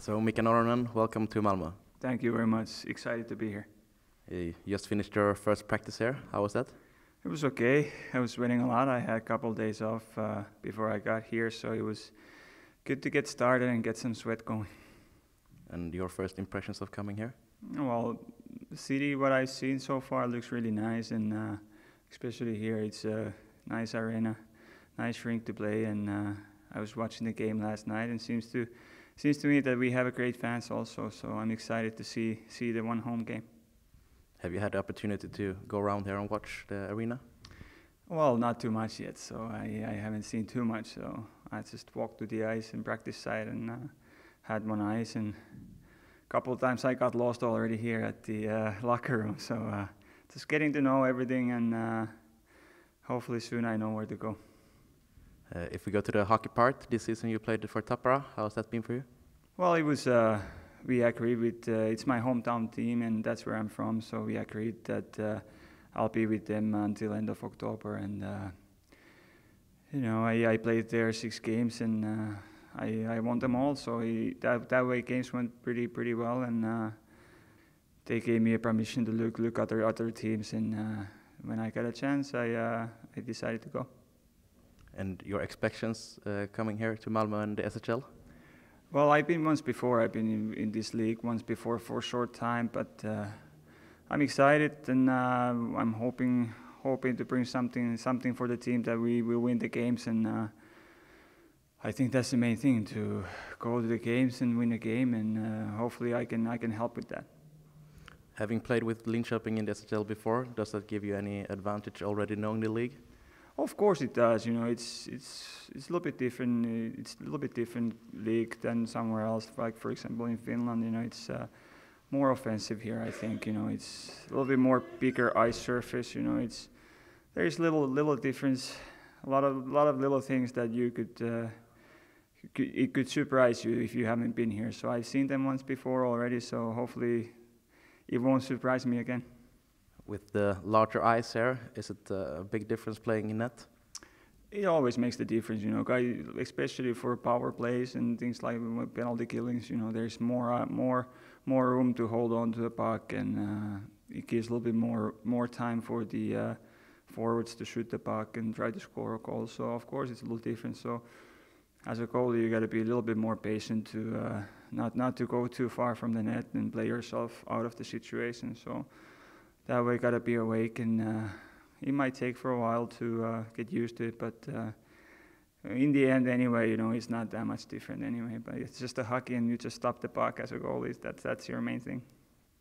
So Mika Noronen, welcome to Malmö. Thank you very much. Excited to be here. You just finished your first practice here. How was that? It was okay. I was sweating a lot. I had a couple of days off uh, before I got here, so it was good to get started and get some sweat going. And your first impressions of coming here? Well, the city, what I've seen so far, looks really nice, and uh, especially here, it's a nice arena, nice rink to play. And uh, I was watching the game last night, and seems to seems to me that we have a great fans also. So I'm excited to see see the one home game. Have you had the opportunity to go around there and watch the arena? Well, not too much yet, so I, I haven't seen too much. So I just walked to the ice and practice side and uh, had one ice. And a couple of times I got lost already here at the uh, locker room. So uh, just getting to know everything, and uh, hopefully soon I know where to go. Uh, if we go to the hockey part, this season you played for Tappara. How has that been for you? Well, it was. Uh, we agreed with. it's my hometown team, and that's where I'm from. So we agreed that I'll be with them until end of October, and you know I, I played there six games and uh, I, I won them all. So that that way games went pretty pretty well, and uh, they gave me a permission to look look other other teams. And uh, when I got a chance, I I decided to go. And your expectations coming here to Malmö and the SHL? Well, I've been once before. I've been in, in this league once before for a short time, but I'm excited and uh, I'm hoping hoping to bring something something for the team that we will win the games and uh, I think that's the main thing to go to the games and win a game and uh, hopefully I can I can help with that. Having played with Linköping in the SHL before, does that give you any advantage already knowing the league? Of course it does. You know, it's it's it's a little bit different. It's a little bit different league than somewhere else. Like for example in Finland, you know, it's uh, more offensive here. I think you know it's a little bit more bigger ice surface. You know it's there's little little difference, a lot of lot of little things that you could. Uh, it could surprise you if you haven't been here. So I've seen them once before already. So hopefully, it won't surprise me again. With the larger ice here, is it a big difference playing in net? It always makes the difference, you know, especially for power plays and things like penalty killings. You know, there's more uh, more more room to hold on to the puck, and uh, it gives a little bit more more time for the uh, forwards to shoot the puck and try to score a goal. So of course it's a little different. So as a goalie, you got to be a little bit more patient to uh, not not to go too far from the net and play yourself out of the situation. So that way, got to be awake, and uh, it might take for a while to uh, get used to it, but in the end, anyway, you know, it's not that much different anyway. But it's just a hockey, and you just stop the puck as a goalie. That's that's your main thing.